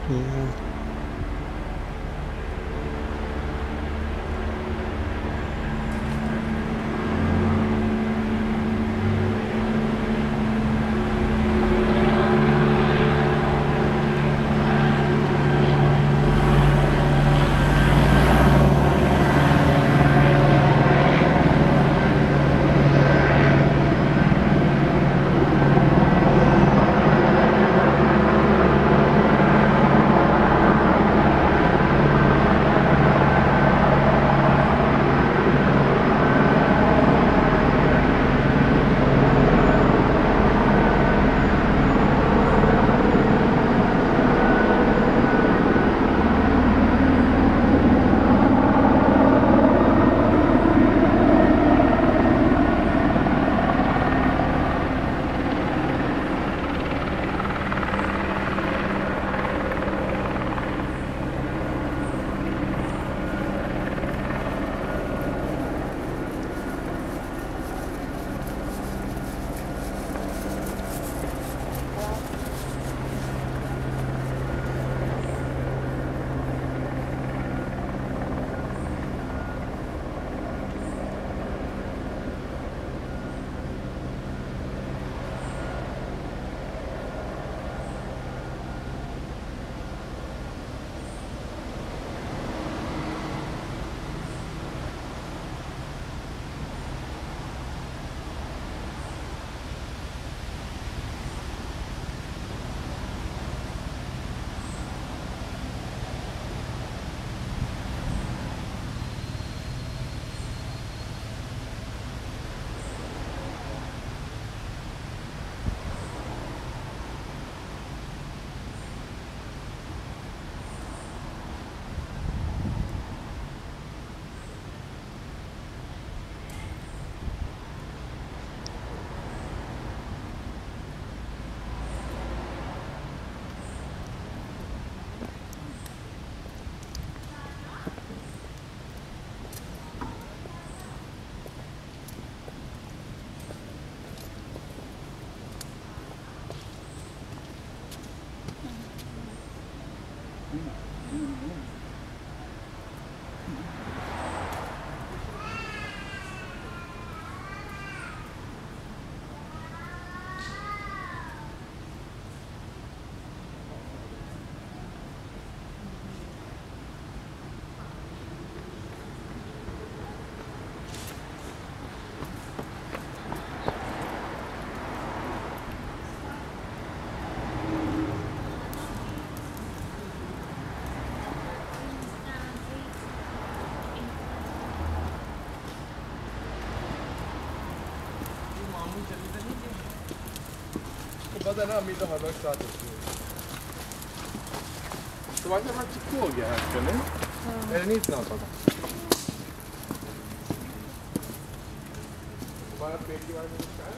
Yeah. Mm-hmm. पता ना अमीर तो हर वक्त साथ होती है तो हमारा चिक्कू हो गया है आजकल है नहीं इतना होता था हमारा पेट की में कुछ है